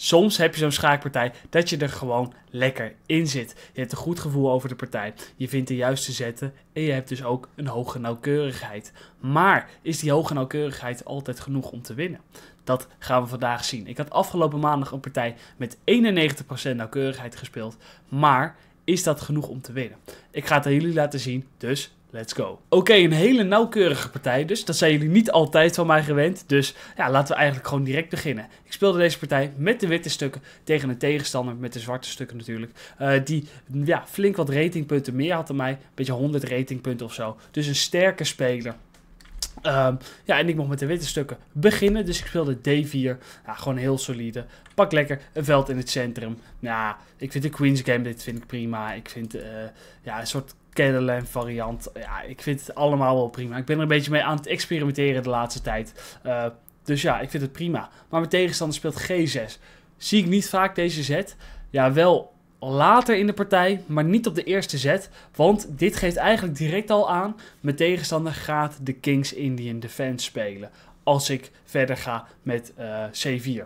soms heb je zo'n schaakpartij dat je er gewoon lekker in zit. Je hebt een goed gevoel over de partij. Je vindt de juiste zetten en je hebt dus ook een hoge nauwkeurigheid. Maar is die hoge nauwkeurigheid altijd genoeg om te winnen? Dat gaan we vandaag zien. Ik had afgelopen maandag een partij met 91% nauwkeurigheid gespeeld. Maar is dat genoeg om te winnen? Ik ga het aan jullie laten zien, dus Let's go. Oké, een hele nauwkeurige partij dus. Dat zijn jullie niet altijd van mij gewend. Dus ja, laten we eigenlijk gewoon direct beginnen. Ik speelde deze partij met de witte stukken tegen een tegenstander met de zwarte stukken natuurlijk. Uh, die ja, flink wat ratingpunten meer had dan mij. Een beetje 100 ratingpunten of zo. Dus een sterke speler. Um, ja, en ik mocht met de witte stukken beginnen. Dus ik speelde D4. Ja, gewoon heel solide. Pak lekker een veld in het centrum. Ja, ik vind de Queen's Game, dit vind ik prima. Ik vind uh, ja, een soort Cadillac variant. Ja, ik vind het allemaal wel prima. Ik ben er een beetje mee aan het experimenteren de laatste tijd. Uh, dus ja, ik vind het prima. Maar mijn tegenstander speelt G6. Zie ik niet vaak deze zet. Ja, wel later in de partij, maar niet op de eerste zet. Want dit geeft eigenlijk direct al aan, mijn tegenstander gaat de Kings Indian Defense spelen. Als ik verder ga met uh, C4.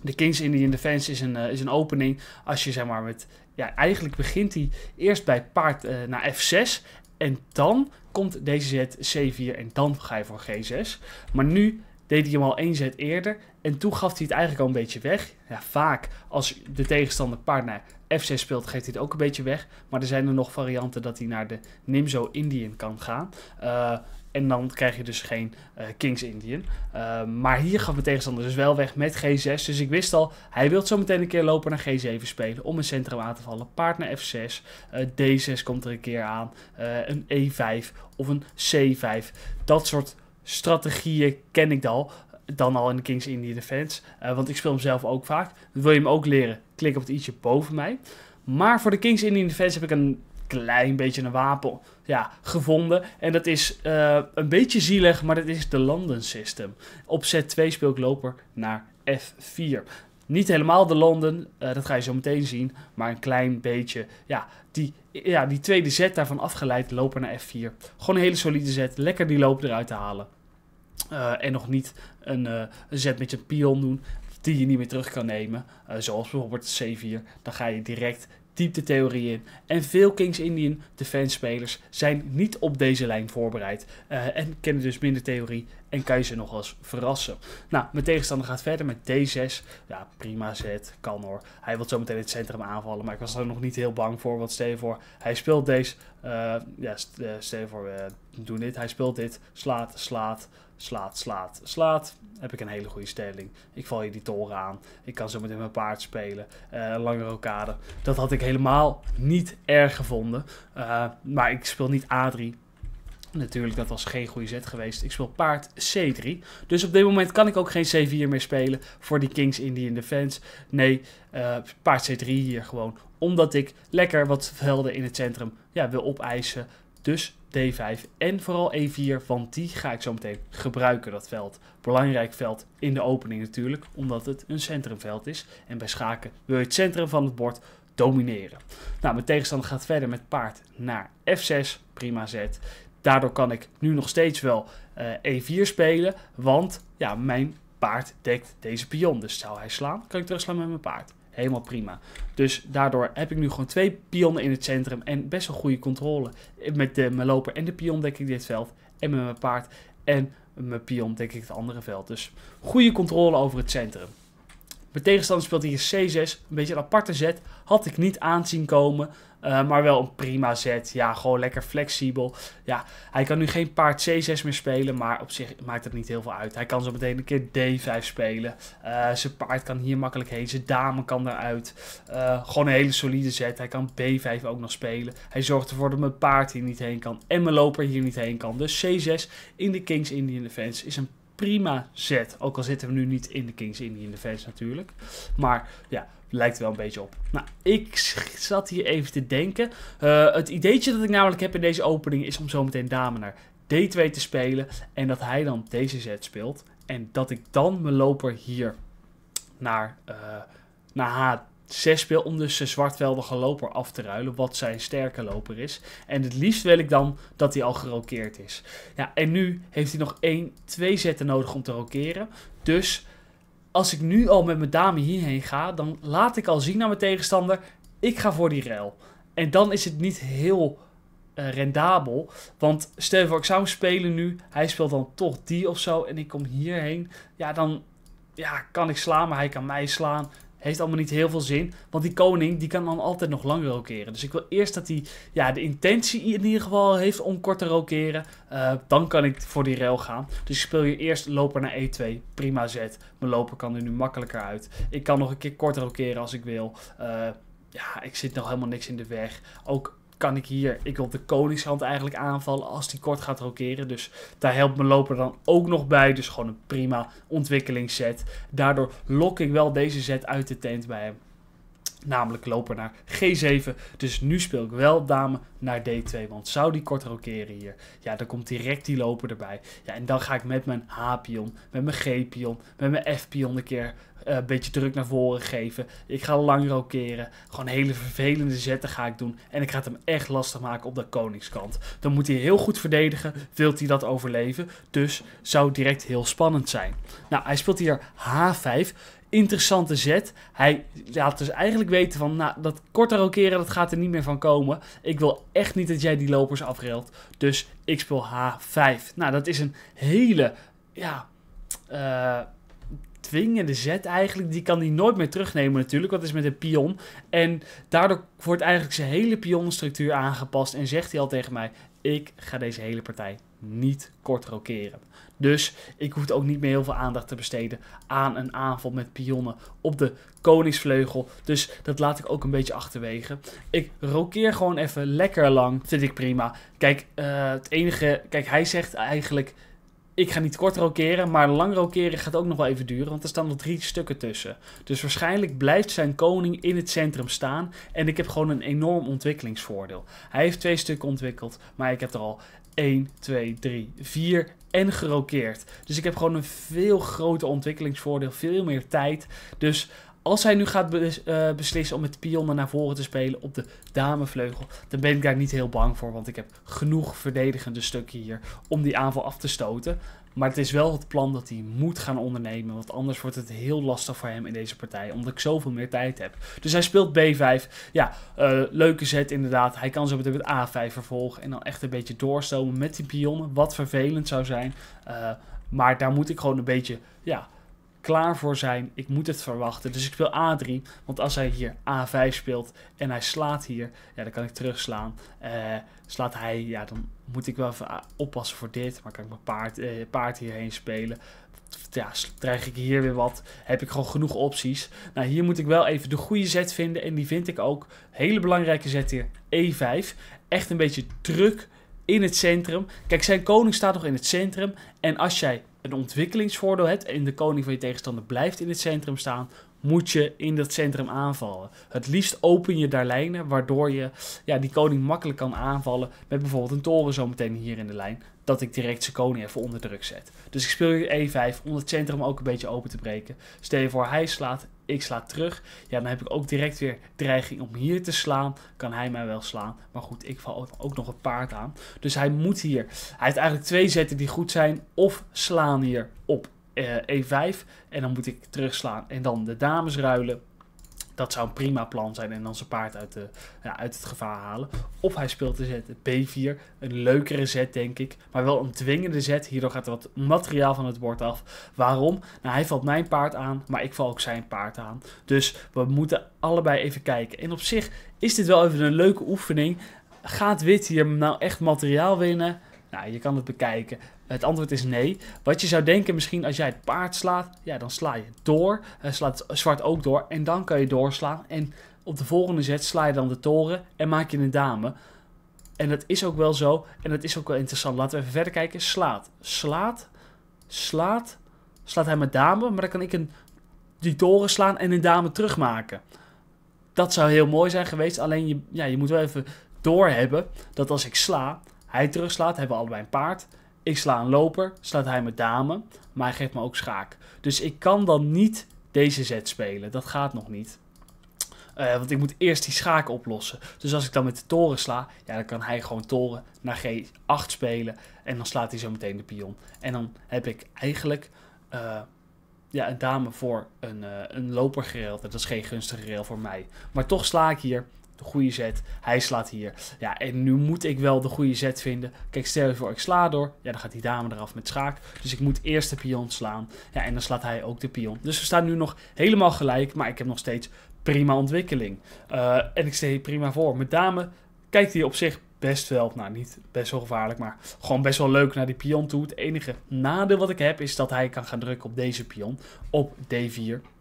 De Kings Indian Defense is een, uh, is een opening als je zeg maar met... Ja, eigenlijk begint hij eerst bij paard uh, naar F6 en dan komt deze zet C4 en dan ga je voor G6. Maar nu deed hij hem al één zet eerder. En toen gaf hij het eigenlijk al een beetje weg. Ja, vaak als de tegenstander paard naar F6 speelt, geeft hij het ook een beetje weg. Maar er zijn er nog varianten dat hij naar de Nimzo Indian kan gaan. Uh, en dan krijg je dus geen uh, Kings Indian. Uh, maar hier gaf mijn tegenstander dus wel weg met G6. Dus ik wist al, hij wil zo meteen een keer lopen naar G7 spelen. Om een centrum aan te vallen. Paard naar F6. D6 komt er een keer aan. een E5 of een C5. Dat soort strategieën ken ik al. Dan al in de Kings Indian Defense. Want ik speel hem zelf ook vaak. Wil je hem ook leren? Klik op het i'tje boven mij. Maar voor de Kings Indian Defense heb ik een klein beetje een wapen ja, gevonden. En dat is uh, een beetje zielig, maar dat is de London System. Op set 2 speel ik loper naar F4. Niet helemaal de London, uh, dat ga je zo meteen zien. Maar een klein beetje, ja, die, ja, die tweede zet daarvan afgeleid, loper naar F4. Gewoon een hele solide zet, lekker die loop eruit te halen. Uh, en nog niet een, uh, zet met je pion doen die je niet meer terug kan nemen. Zoals bijvoorbeeld C4. Dan ga je direct diep theorie in. En veel Kings Indian defense spelers zijn niet op deze lijn voorbereid. Uh, en kennen dus minder theorie en kan je ze nog eens verrassen. Nou, mijn tegenstander gaat verder met D6. Ja, prima zet, kan hoor. Hij wil zo meteen het centrum aanvallen, maar ik was er nog niet heel bang voor. Want stel je hij speelt deze. Uh, ja, stel je we doen dit. Hij speelt dit, slaat, slaat, slaat, slaat, slaat. Heb ik een hele goede stelling. Ik val hier die toren aan. Ik kan zo meteen mijn paard spelen. Uh, lange rokade. Dat had ik helemaal niet erg gevonden. Maar ik speel niet A3. Natuurlijk, dat was geen goede zet geweest. Ik speel paard C3. Dus op dit moment kan ik ook geen C4 meer spelen voor die Kings Indian Defense. Nee, uh, paard C3 hier gewoon. Omdat ik lekker wat velden in het centrum ja, wil opeisen. Dus D5 en vooral E4, want die ga ik zo meteen gebruiken, dat veld. Belangrijk veld in de opening natuurlijk, omdat het een centrumveld is. En bij schaken wil je het centrum van het bord domineren. Nou, mijn tegenstander gaat verder met paard naar F6, prima zet. Daardoor kan ik nu nog steeds wel uh, E4 spelen, want ja, mijn paard dekt deze pion. Dus zou hij slaan, kan ik terugslaan met mijn paard. Helemaal prima. Dus daardoor heb ik nu gewoon twee pionnen in het centrum en best wel goede controle. Met de, mijn loper en de pion dek ik dit veld. En met mijn paard en mijn pion dek ik het andere veld. Dus goede controle over het centrum. Mijn tegenstander speelt hier C6, een beetje een aparte zet. Had ik niet aanzien komen. Uh, maar wel een prima zet. Ja, gewoon lekker flexibel. Ja, hij kan nu geen paard C6 meer spelen. Maar op zich maakt het niet heel veel uit. Hij kan zo meteen een keer D5 spelen. Uh, zijn paard kan hier makkelijk heen. Zijn dame kan eruit. Uh, gewoon een hele solide zet. Hij kan B5 ook nog spelen. Hij zorgt ervoor dat mijn paard hier niet heen kan. En mijn loper hier niet heen kan. Dus C6 in de Kings Indian Defense is een prima zet. Ook al zitten we nu niet in de Kings Indian Defense natuurlijk. Maar ja, lijkt wel een beetje op. Nou, ik zat hier even te denken. Uh, het ideetje dat ik namelijk heb in deze opening is om zo meteen dame naar D2 te spelen. En dat hij dan deze zet speelt. En dat ik dan mijn loper hier naar, uh, naar 6 speel om dus zijn zwartveldige loper af te ruilen, wat zijn sterke loper is. En het liefst wil ik dan dat hij al gerokeerd is. Ja, en nu heeft hij nog 1, 2 zetten nodig om te rokeren. Dus als ik nu al met mijn dame hierheen ga, dan laat ik al zien aan mijn tegenstander, ik ga voor die rel. En dan is het niet heel uh, rendabel. Want stel voor, ik zou hem spelen nu. Hij speelt dan toch die of zo. En ik kom hierheen. Ja, dan ja, kan ik slaan, maar hij kan mij slaan. Heeft allemaal niet heel veel zin. Want die koning die kan dan altijd nog lang rokeren. Dus ik wil eerst dat hij ja, de intentie in ieder geval heeft om kort te rokeren. Uh, dan kan ik voor die rail gaan. Dus ik speel je eerst loper naar E2. Prima zet. Mijn loper kan er nu makkelijker uit. Ik kan nog een keer kort rokeren als ik wil. Uh, ja, ik zit nog helemaal niks in de weg. Ook kan ik hier, ik wil de koningshand eigenlijk aanvallen als die kort gaat rokeren. Dus daar helpt mijn loper dan ook nog bij. Dus gewoon een prima ontwikkelingsset. Daardoor lok ik wel deze set uit de tent bij hem. Namelijk loper naar G7. Dus nu speel ik wel dame naar D2. Want zou die kort rokeren hier, ja, dan komt direct die loper erbij. Ja, en dan ga ik met mijn H-pion, met mijn G-pion, met mijn F-pion een keer uh, een beetje druk naar voren geven. Ik ga lang rokeren. Gewoon hele vervelende zetten ga ik doen. En ik ga het hem echt lastig maken op de koningskant. Dan moet hij heel goed verdedigen. Wilt hij dat overleven? Dus zou direct heel spannend zijn. Nou, hij speelt hier H5 interessante zet. Hij laat dus eigenlijk weten van, nou, dat korte rokeren, dat gaat er niet meer van komen. Ik wil echt niet dat jij die lopers afrelt. Dus ik speel H5. Nou, dat is een hele, ja, uh, dwingende zet eigenlijk. Die kan hij nooit meer terugnemen natuurlijk, wat is met een pion. En daardoor wordt eigenlijk zijn hele pionstructuur aangepast en zegt hij al tegen mij, ik ga deze hele partij niet kort rokeren. Dus ik hoef ook niet meer heel veel aandacht te besteden aan een aanval met pionnen op de koningsvleugel. Dus dat laat ik ook een beetje achterwege. Ik rokeer gewoon even lekker lang. Vind ik prima. Kijk, uh, het enige. Kijk, hij zegt eigenlijk ik ga niet kort rokeren, maar lang rokeren gaat ook nog wel even duren, want er staan nog drie stukken tussen. Dus waarschijnlijk blijft zijn koning in het centrum staan en ik heb gewoon een enorm ontwikkelingsvoordeel. Hij heeft twee stukken ontwikkeld, maar ik heb er al 1, 2, 3, 4 en gerokeerd. Dus ik heb gewoon een veel groter ontwikkelingsvoordeel, veel meer tijd. Dus als hij nu gaat uh, beslissen om met pionnen naar voren te spelen op de damevleugel, dan ben ik daar niet heel bang voor, want ik heb genoeg verdedigende stukken hier om die aanval af te stoten. Maar het is wel het plan dat hij moet gaan ondernemen, want anders wordt het heel lastig voor hem in deze partij, omdat ik zoveel meer tijd heb. Dus hij speelt B5. Ja, uh, leuke zet inderdaad. Hij kan zo meteen met A5 vervolgen en dan echt een beetje doorstomen met die pionnen, wat vervelend zou zijn. Uh, maar daar moet ik gewoon een beetje, ja klaar voor zijn. Ik moet het verwachten. Dus ik speel A3. Want als hij hier A5 speelt en hij slaat hier, ja, dan kan ik terugslaan. Uh, slaat hij, ja, dan moet ik wel even oppassen voor dit. Maar kan ik mijn paard, uh, paard hierheen spelen. Ja, krijg ik hier weer wat. Heb ik gewoon genoeg opties. Nou, hier moet ik wel even de goede zet vinden. En die vind ik ook. Hele belangrijke zet hier. E5. Echt een beetje druk in het centrum. Kijk, zijn koning staat nog in het centrum. En als jij een ontwikkelingsvoordeel hebt en de koning van je tegenstander blijft in het centrum staan, moet je in dat centrum aanvallen. Het liefst open je daar lijnen, waardoor je ja, die koning makkelijk kan aanvallen met bijvoorbeeld een toren zometeen hier in de lijn, dat ik direct zijn koning even onder druk zet. Dus ik speel hier E5 om het centrum ook een beetje open te breken. Stel je voor hij slaat, ik sla terug. Ja, dan heb ik ook direct weer dreiging om hier te slaan. Kan hij mij wel slaan. Maar goed, ik val ook nog het paard aan. Dus hij moet hier. Hij heeft eigenlijk twee zetten die goed zijn. Of slaan hier op E5. Eh, e en dan moet ik terugslaan. En dan de dames ruilen. Dat zou een prima plan zijn en dan zijn paard uit, de, ja, uit het gevaar halen. Of hij speelt de zet B4. Een leukere zet, denk ik. Maar wel een dwingende zet. Hierdoor gaat er wat materiaal van het bord af. Waarom? Nou, hij valt mijn paard aan, maar ik val ook zijn paard aan. Dus we moeten allebei even kijken. En op zich is dit wel even een leuke oefening. Gaat wit hier nou echt materiaal winnen? Nou, je kan het bekijken. Het antwoord is nee. Wat je zou denken, misschien als jij het paard slaat, ja, dan sla je door. Uh, slaat zwart ook door. En dan kan je doorslaan. En op de volgende zet sla je dan de toren en maak je een dame. En dat is ook wel zo. En dat is ook wel interessant. Laten we even verder kijken. Slaat. Slaat. Slaat. Slaat hij met dame. Maar dan kan ik een, die toren slaan en een dame terugmaken. Dat zou heel mooi zijn geweest. Alleen je, ja, je moet wel even doorhebben dat als ik sla, hij terugslaat, hebben we allebei een paard. Ik sla een loper, slaat hij met dame, maar hij geeft me ook schaak. Dus ik kan dan niet deze zet spelen. Dat gaat nog niet. Uh, want ik moet eerst die schaak oplossen. Dus als ik dan met de toren sla, ja, dan kan hij gewoon toren naar G8 spelen. En dan slaat hij zo meteen de pion. En dan heb ik eigenlijk uh, ja, een dame voor een, uh, een loper. Dat is geen gunstige rail voor mij. Maar toch sla ik hier de goede zet. Hij slaat hier. Ja, en nu moet ik wel de goede zet vinden. Kijk, stel je voor, ik sla door. Ja, dan gaat die dame eraf met schaak. Dus ik moet eerst de pion slaan. Ja, en dan slaat hij ook de pion. Dus we staan nu nog helemaal gelijk. Maar ik heb nog steeds prima ontwikkeling. Uh, en ik sta prima voor. Met dame kijkt hij op zich best wel, nou niet best wel gevaarlijk, maar gewoon best wel leuk naar die pion toe. Het enige nadeel wat ik heb is dat hij kan gaan drukken op deze pion, op D4.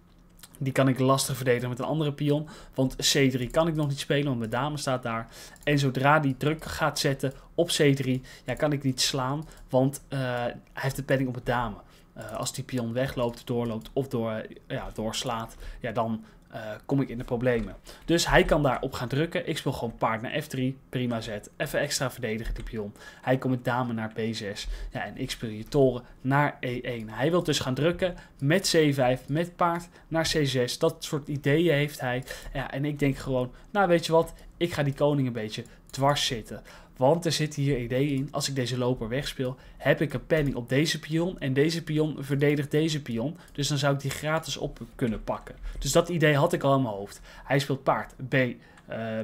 Die kan ik lastig verdedigen met een andere pion. Want C3 kan ik nog niet spelen, want mijn dame staat daar. En zodra die druk gaat zetten op C3, ja, kan ik niet slaan. Want uh, hij heeft de penning op het dame. Uh, als die pion wegloopt, doorloopt of door, ja, doorslaat, ja, dan uh, kom ik in de problemen. Dus hij kan daarop gaan drukken. Ik speel gewoon paard naar F3, prima zet. Even extra verdedigen die pion. Hij komt met dame naar B6. Ja, en ik speel hier toren naar E1. Hij wil dus gaan drukken met C5, met paard naar C6. Dat soort ideeën heeft hij. Ja, en ik denk gewoon, nou weet je wat, ik ga die koning een beetje dwars zitten. Want er zit hier idee in, als ik deze loper wegspeel, heb ik een penning op deze pion en deze pion verdedigt deze pion. Dus dan zou ik die gratis op kunnen pakken. Dus dat idee had ik al in mijn hoofd. Hij speelt paard B, uh,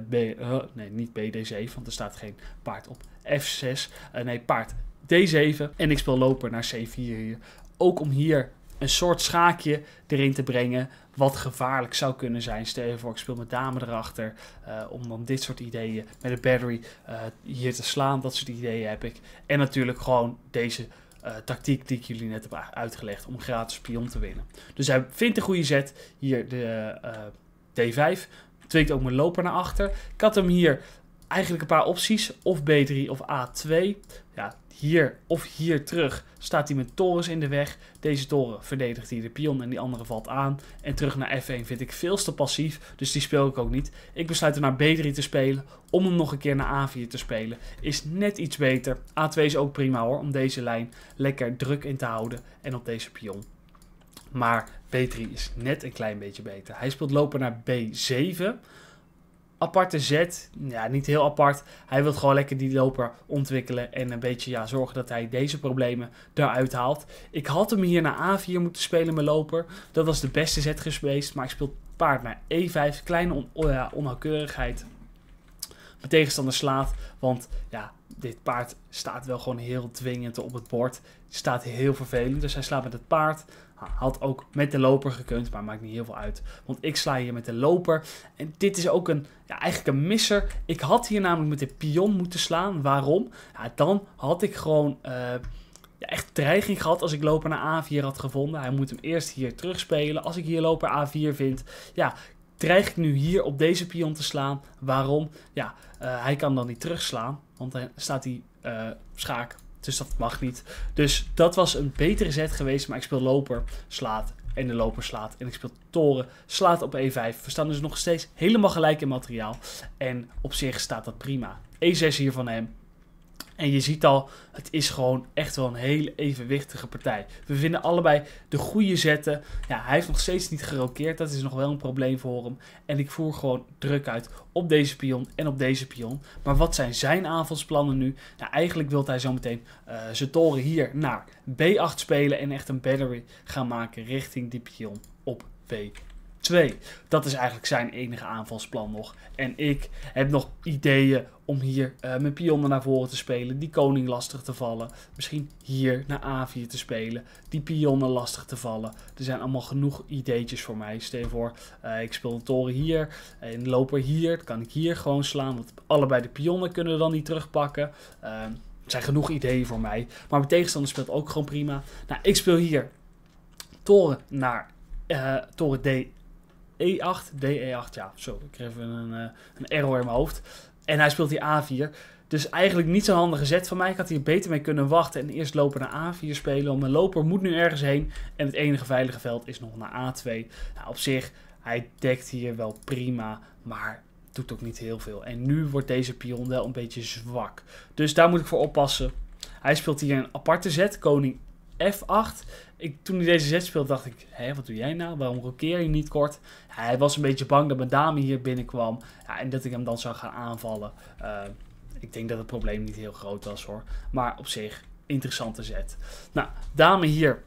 B uh, nee niet BD7, want er staat geen paard op F6. Uh, nee, paard D7 en ik speel loper naar C4 hier. Ook om hier een soort schaakje erin te brengen. Wat gevaarlijk zou kunnen zijn. Stel je voor, ik speel met dame erachter. Uh, om dan dit soort ideeën met de battery uh, hier te slaan. Dat soort ideeën heb ik. En natuurlijk gewoon deze uh, tactiek die ik jullie net heb uitgelegd. Om gratis pion te winnen. Dus hij vindt een goede zet. Hier de D5. Tweekt ook mijn loper naar achter. Ik had hem hier eigenlijk een paar opties. Of B3 of A2. Ja, hier of hier terug staat hij met torens in de weg. Deze toren verdedigt hij de pion en die andere valt aan. En terug naar F1 vind ik veel te passief, dus die speel ik ook niet. Ik besluit er naar B3 te spelen, om hem nog een keer naar A4 te spelen. Is net iets beter. A2 is ook prima hoor, om deze lijn lekker druk in te houden en op deze pion. Maar B3 is net een klein beetje beter. Hij speelt lopen naar B7 aparte zet. Ja, niet heel apart. Hij wil gewoon lekker die loper ontwikkelen en een beetje ja, zorgen dat hij deze problemen eruit haalt. Ik had hem hier naar A4 moeten spelen met loper. Dat was de beste zet geweest, maar ik speel paard naar E5. Kleine on ja, onnauwkeurigheid. Mijn tegenstander slaat, want ja, dit paard staat wel gewoon heel dwingend op het bord. Staat heel vervelend, dus hij slaat met het paard. Had ook met de loper gekund, maar maakt niet heel veel uit. Want ik sla hier met de loper. En dit is ook een, ja, eigenlijk een misser. Ik had hier namelijk met de pion moeten slaan. Waarom? Ja, dan had ik gewoon uh, ja, echt dreiging gehad als ik loper naar A4 had gevonden. Hij moet hem eerst hier terugspelen. Als ik hier loper A4 vind, ja, dreig ik nu hier op deze pion te slaan. Waarom? Ja, uh, hij kan dan niet terugslaan, want dan staat hij uh, schaak dus dat mag niet. Dus dat was een betere zet geweest. Maar ik speel loper, slaat en de loper slaat. En ik speel toren, slaat op E5. We staan dus nog steeds helemaal gelijk in materiaal. En op zich staat dat prima. E6 hier van hem. En je ziet al, het is gewoon echt wel een hele evenwichtige partij. We vinden allebei de goede zetten. Ja, hij heeft nog steeds niet gerokeerd. Dat is nog wel een probleem voor hem. En ik voer gewoon druk uit op deze pion en op deze pion. Maar wat zijn zijn aanvalsplannen nu? Nou, eigenlijk wil hij zometeen uh, zijn toren hier naar B8 spelen. En echt een battery gaan maken richting die pion op B8. 2. Dat is eigenlijk zijn enige aanvalsplan nog. En ik heb nog ideeën om hier uh, mijn pionnen naar voren te spelen. Die koning lastig te vallen. Misschien hier naar A4 te spelen. Die pionnen lastig te vallen. Er zijn allemaal genoeg ideetjes voor mij. Stel je voor, uh, ik speel een toren hier. En loper hier. Kan ik hier gewoon slaan. Want allebei de pionnen kunnen dan niet terugpakken. Uh, er zijn genoeg ideeën voor mij. Maar mijn tegenstander speelt ook gewoon prima. Nou, ik speel hier toren naar uh, toren D E8, DE8, ja, zo, ik kreeg even een, uh, een error in mijn hoofd. En hij speelt hier A4. Dus eigenlijk niet zo'n handige zet van mij. Ik had hier beter mee kunnen wachten en eerst lopen naar A4 spelen. Want mijn loper moet nu ergens heen. En het enige veilige veld is nog naar A2. Nou, op zich, hij dekt hier wel prima, maar doet ook niet heel veel. En nu wordt deze pion wel een beetje zwak. Dus daar moet ik voor oppassen. Hij speelt hier een aparte zet, koning F8. Ik, toen hij deze zet speelde, dacht ik, hé, wat doe jij nou? Waarom rokeer je niet kort? Hij was een beetje bang dat mijn dame hier binnenkwam ja, en dat ik hem dan zou gaan aanvallen. Uh, ik denk dat het probleem niet heel groot was hoor. Maar op zich, interessante zet. Nou, dame hier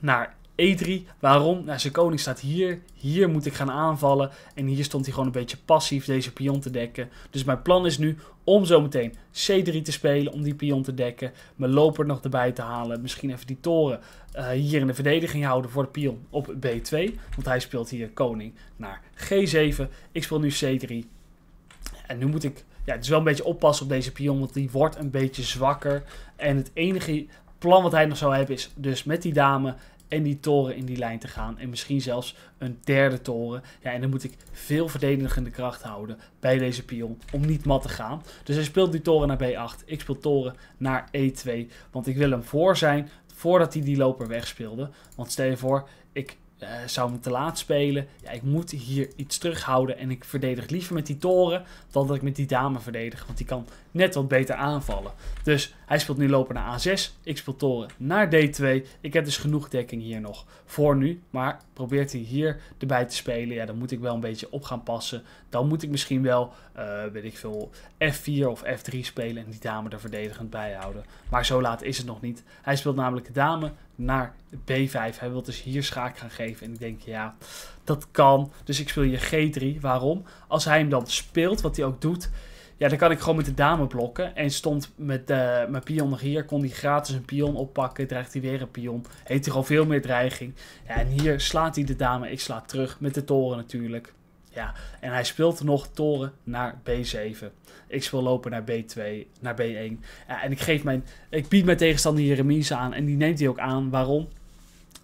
naar E3. Waarom? Nou, zijn koning staat hier. Hier moet ik gaan aanvallen. En hier stond hij gewoon een beetje passief deze pion te dekken. Dus mijn plan is nu om zometeen C3 te spelen. Om die pion te dekken. Mijn loper nog erbij te halen. Misschien even die toren uh, hier in de verdediging houden voor de pion op B2. Want hij speelt hier koning naar G7. Ik speel nu C3. En nu moet ik ja, het is wel een beetje oppassen op deze pion, want die wordt een beetje zwakker. En het enige plan wat hij nog zou hebben is dus met die dame en die toren in die lijn te gaan. En misschien zelfs een derde toren. Ja, en dan moet ik veel verdedigende kracht houden bij deze pion om niet mat te gaan. Dus hij speelt die toren naar B8. Ik speel toren naar E2. Want ik wil hem voor zijn voordat hij die loper wegspeelde. Want stel je voor, ik uh, zou hem te laat spelen. Ja, ik moet hier iets terughouden. En ik verdedig liever met die toren dan dat ik met die dame verdedig. Want die kan net wat beter aanvallen. Dus hij speelt nu lopen naar A6. Ik speel toren naar D2. Ik heb dus genoeg dekking hier nog voor nu. Maar probeert hij hier erbij te spelen. Ja, dan moet ik wel een beetje op gaan passen. Dan moet ik misschien wel, uh, weet ik veel, F4 of F3 spelen. En die dame er verdedigend bij houden. Maar zo laat is het nog niet. Hij speelt namelijk de dame naar B5. Hij wil dus hier schaak gaan geven. En ik denk, ja, dat kan. Dus ik speel hier G3. Waarom? Als hij hem dan speelt, wat hij ook doet, ja, dan kan ik gewoon met de dame blokken. En stond met uh, mijn pion nog hier, kon hij gratis een pion oppakken. Dreigt hij weer een pion. Heeft hij gewoon veel meer dreiging. Ja, en hier slaat hij de dame. Ik sla terug met de toren natuurlijk. Ja, en hij speelt nog toren naar B7. Ik speel lopen naar B2, naar B1. Ja, en ik, geef mijn, ik bied mijn tegenstander hier remise aan. En die neemt hij ook aan. Waarom?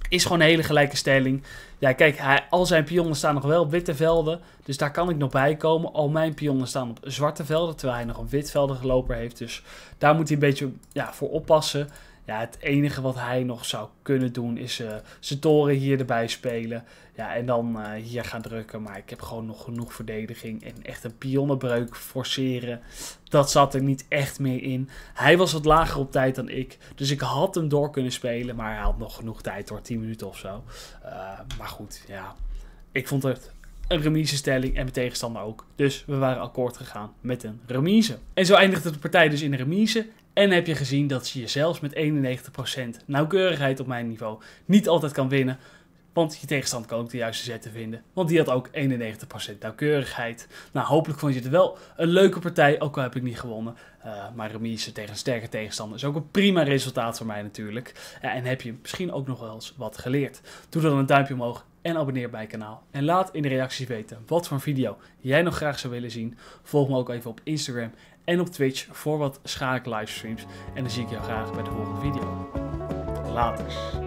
Is gewoon een hele gelijke stelling. Ja, kijk, al zijn pionnen staan nog wel op witte velden. Dus daar kan ik nog bij komen. Al mijn pionnen staan op zwarte velden. Terwijl hij nog een witveldige loper heeft. Dus daar moet hij een beetje ja, voor oppassen. Ja, het enige wat hij nog zou kunnen doen is uh, zijn toren hier erbij spelen. Ja, en dan uh, hier gaan drukken. Maar ik heb gewoon nog genoeg verdediging. En echt een pionnenbreuk forceren. Dat zat er niet echt meer in. Hij was wat lager op tijd dan ik. Dus ik had hem door kunnen spelen. Maar hij had nog genoeg tijd door 10 minuten of zo. Uh, maar goed, ja. Ik vond het een remise-stelling en mijn tegenstander ook. Dus we waren akkoord gegaan met een remise. En zo eindigde de partij dus in een remise. En heb je gezien dat je zelfs met 91% nauwkeurigheid op mijn niveau niet altijd kan winnen. Want je tegenstander kan ook de juiste zetten vinden. Want die had ook 91% nauwkeurigheid. Nou, hopelijk vond je het wel een leuke partij. Ook al heb ik niet gewonnen. Uh, maar remise tegen een sterke tegenstander is ook een prima resultaat voor mij natuurlijk. En heb je misschien ook nog wel eens wat geleerd. Doe dan een duimpje omhoog en abonneer bij het kanaal. En laat in de reacties weten wat voor video jij nog graag zou willen zien. Volg me ook even op Instagram en op Twitch voor wat schaak livestreams. En dan zie ik jou graag bij de volgende video. Laters.